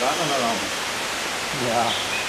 driving Yeah.